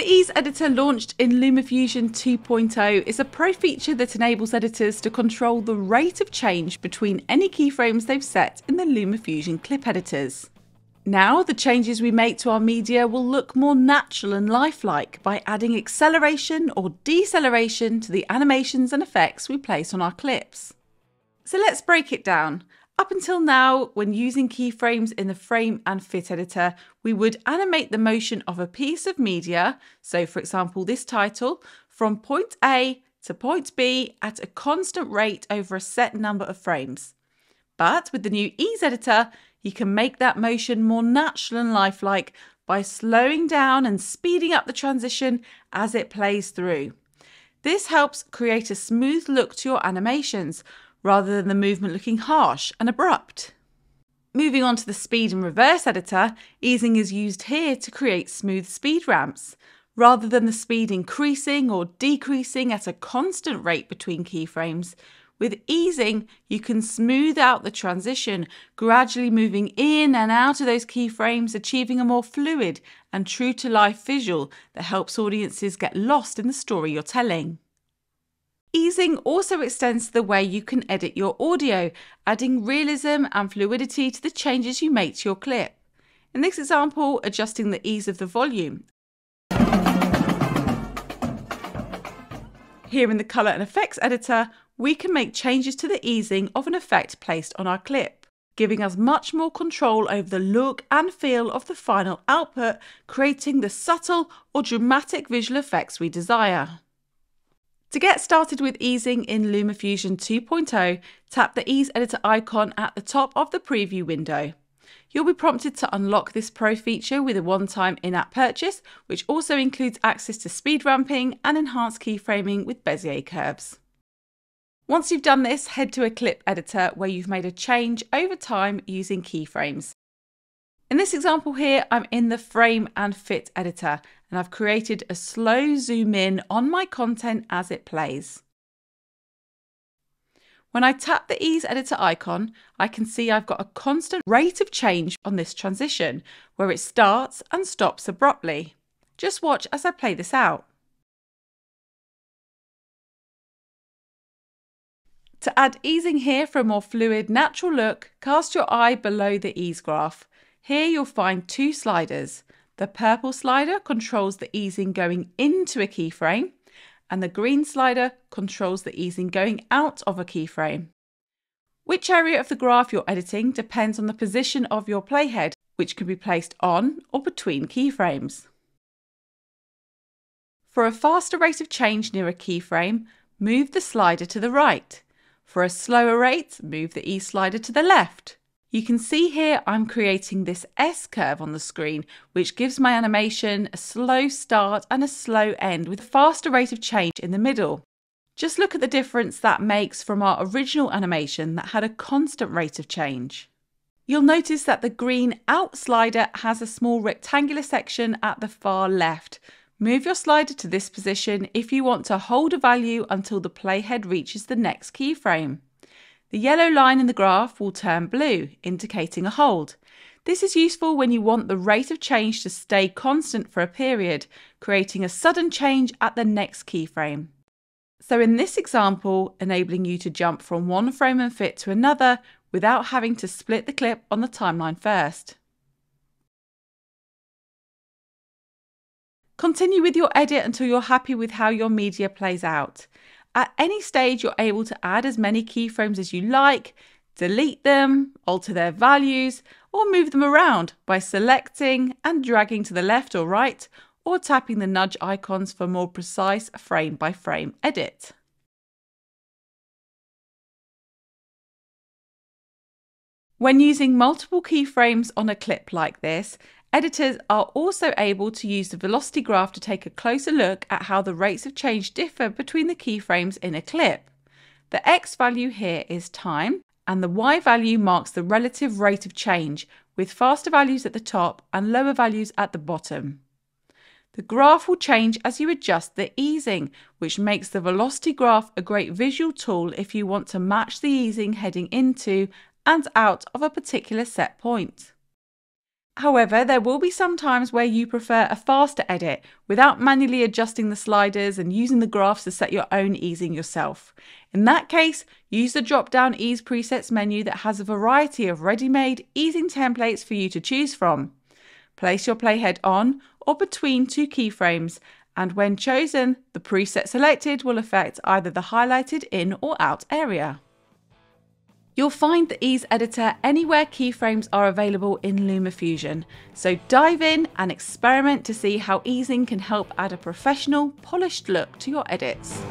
The Ease Editor launched in LumaFusion 2.0 is a pro feature that enables editors to control the rate of change between any keyframes they've set in the LumaFusion clip editors. Now, the changes we make to our media will look more natural and lifelike by adding acceleration or deceleration to the animations and effects we place on our clips. So let's break it down. Up until now, when using keyframes in the frame and fit editor, we would animate the motion of a piece of media, so for example this title, from point A to point B at a constant rate over a set number of frames. But with the new Ease editor, you can make that motion more natural and lifelike by slowing down and speeding up the transition as it plays through. This helps create a smooth look to your animations rather than the movement looking harsh and abrupt. Moving on to the speed and reverse editor, easing is used here to create smooth speed ramps. Rather than the speed increasing or decreasing at a constant rate between keyframes, with easing, you can smooth out the transition, gradually moving in and out of those keyframes, achieving a more fluid and true to life visual that helps audiences get lost in the story you're telling. Easing also extends to the way you can edit your audio, adding realism and fluidity to the changes you make to your clip. In this example, adjusting the ease of the volume. Here in the Colour and Effects editor, we can make changes to the easing of an effect placed on our clip, giving us much more control over the look and feel of the final output, creating the subtle or dramatic visual effects we desire. To get started with easing in LumaFusion 2.0, tap the Ease Editor icon at the top of the preview window. You'll be prompted to unlock this pro feature with a one-time in-app purchase, which also includes access to speed ramping and enhanced keyframing with Bezier curves. Once you've done this, head to a clip editor where you've made a change over time using keyframes. In this example here, I'm in the frame and fit editor and I've created a slow zoom in on my content as it plays. When I tap the Ease Editor icon, I can see I've got a constant rate of change on this transition where it starts and stops abruptly. Just watch as I play this out. To add easing here for a more fluid, natural look, cast your eye below the ease graph here you'll find two sliders. The purple slider controls the easing going into a keyframe, and the green slider controls the easing going out of a keyframe. Which area of the graph you're editing depends on the position of your playhead, which can be placed on or between keyframes. For a faster rate of change near a keyframe, move the slider to the right. For a slower rate, move the E slider to the left. You can see here I'm creating this S curve on the screen, which gives my animation a slow start and a slow end with a faster rate of change in the middle. Just look at the difference that makes from our original animation that had a constant rate of change. You'll notice that the green out slider has a small rectangular section at the far left. Move your slider to this position if you want to hold a value until the playhead reaches the next keyframe. The yellow line in the graph will turn blue, indicating a hold. This is useful when you want the rate of change to stay constant for a period, creating a sudden change at the next keyframe. So in this example, enabling you to jump from one frame and fit to another without having to split the clip on the timeline first. Continue with your edit until you're happy with how your media plays out. At any stage, you're able to add as many keyframes as you like, delete them, alter their values, or move them around by selecting and dragging to the left or right, or tapping the nudge icons for more precise frame by frame edit. When using multiple keyframes on a clip like this, Editors are also able to use the velocity graph to take a closer look at how the rates of change differ between the keyframes in a clip. The x value here is time, and the y value marks the relative rate of change, with faster values at the top and lower values at the bottom. The graph will change as you adjust the easing, which makes the velocity graph a great visual tool if you want to match the easing heading into and out of a particular set point. However, there will be some times where you prefer a faster edit without manually adjusting the sliders and using the graphs to set your own easing yourself. In that case, use the drop down ease presets menu that has a variety of ready made easing templates for you to choose from. Place your playhead on or between two keyframes, and when chosen, the preset selected will affect either the highlighted in or out area. You'll find the Ease Editor anywhere keyframes are available in LumaFusion, so dive in and experiment to see how easing can help add a professional, polished look to your edits.